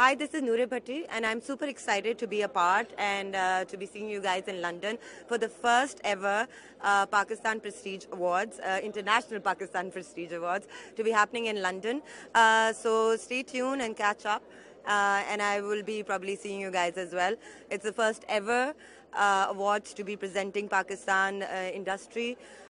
Hi, this is Noor Bhatty, and I'm super excited to be a part and uh, to be seeing you guys in London for the first ever uh, Pakistan Prestige Awards, uh, International Pakistan Prestige Awards, to be happening in London. Uh, so stay tuned and catch up. Uh, and I will be probably seeing you guys as well. It's the first ever uh, awards to be presenting Pakistan uh, industry.